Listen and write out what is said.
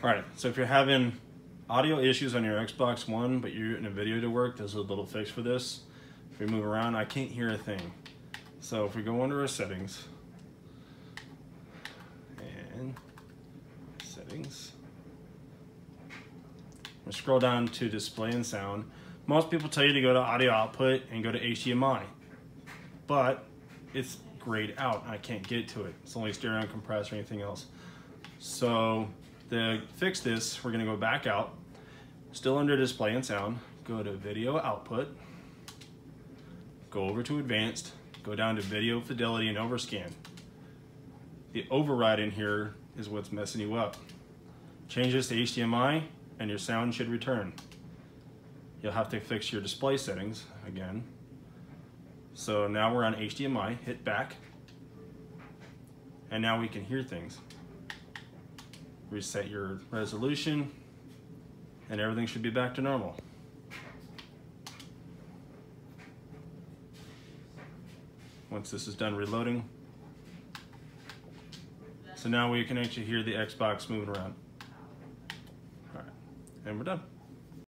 All right, so if you're having audio issues on your Xbox One, but you're in a video to work, there's a little fix for this. If we move around, I can't hear a thing. So if we go under our settings, and settings, we scroll down to display and sound. Most people tell you to go to audio output and go to HDMI, but it's grayed out. I can't get to it. It's only stereo compressed or anything else. So to fix this, we're gonna go back out, still under display and sound, go to video output, go over to advanced, go down to video fidelity and overscan. The override in here is what's messing you up. Change this to HDMI and your sound should return. You'll have to fix your display settings again. So now we're on HDMI, hit back, and now we can hear things reset your resolution, and everything should be back to normal. Once this is done reloading. So now we can actually hear the Xbox moving around. All right, and we're done.